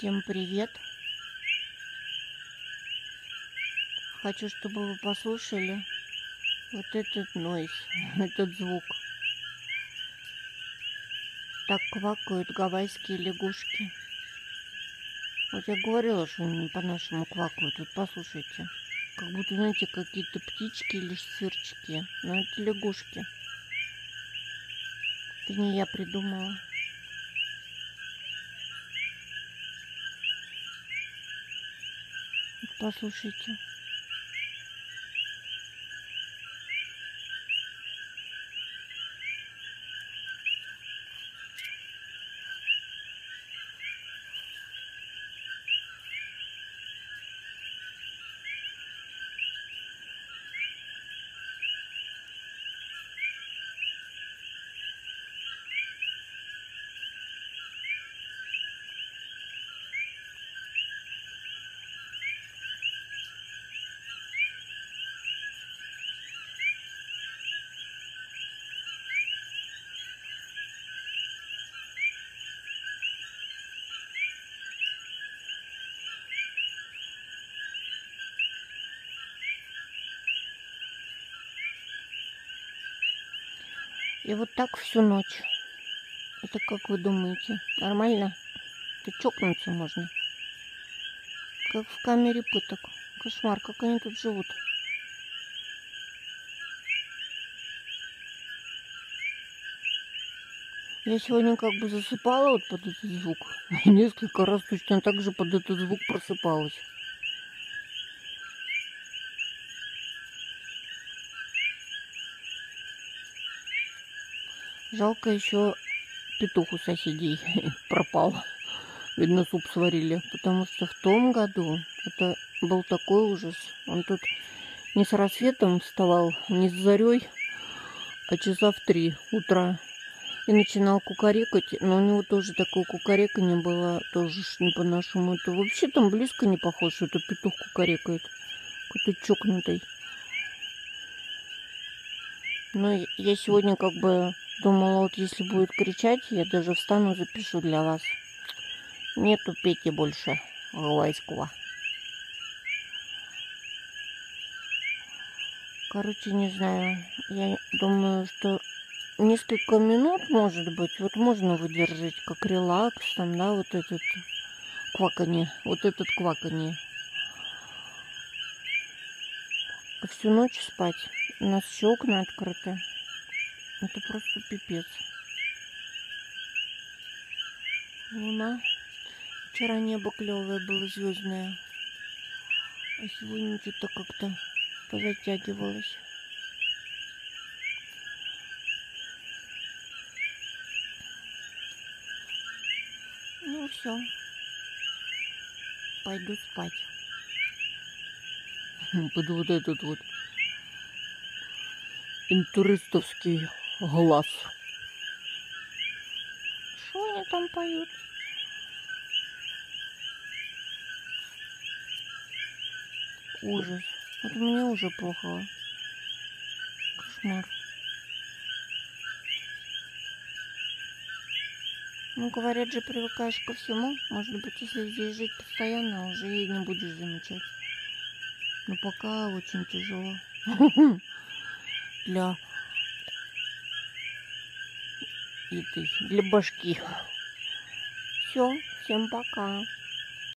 Всем привет! Хочу, чтобы вы послушали вот этот нойз, этот звук. Так квакают гавайские лягушки. Вот я говорила, что они по-нашему квакают. Вот послушайте. Как будто, знаете, какие-то птички или сверчки. Но это лягушки. Это не я придумала. Послушайте. И вот так всю ночь. Это как вы думаете? Нормально? Это чокнуться можно. Как в камере пыток. Кошмар, как они тут живут. Я сегодня как бы засыпала вот под этот звук. И несколько раз точно так же под этот звук просыпалась. Жалко еще петух у соседей пропал. Видно, суп сварили. Потому что в том году это был такой ужас. Он тут не с рассветом вставал, не с зарей, а часа в три утра. И начинал кукарекать. Но у него тоже такое кукарекание было тоже не по-нашему. Это вообще там близко не похоже, что это петух кукарекает. Какой-то чокнутый. Но я сегодня как бы Думала, вот если будет кричать, я даже встану, запишу для вас. Нету Пети больше гавайского. Короче, не знаю. Я думаю, что несколько минут, может быть, вот можно выдержать, как релакс, там, да, вот этот кваканье, вот этот кваканье. Всю ночь спать. У нас еще окна открыты. Это просто пипец. Луна. Вчера небо клевое было звездное. А сегодня что-то как-то позатягивалось. Ну все. Пойду спать. Под вот этот вот интуристовский глаз. Что они там поют? Ужас. Вот мне уже плохо. Кошмар. Ну, говорят же, привыкаешь ко всему. Может быть, если здесь жить постоянно, уже и не будешь замечать. Но пока очень тяжело. Для для башки. Все, всем пока.